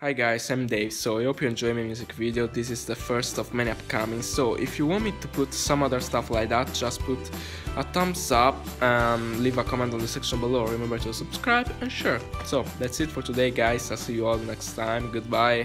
Hi guys, I'm Dave, so I hope you enjoy my music video, this is the first of many upcoming, so if you want me to put some other stuff like that, just put a thumbs up and leave a comment on the section below, remember to subscribe and share. So that's it for today guys, I'll see you all next time, goodbye.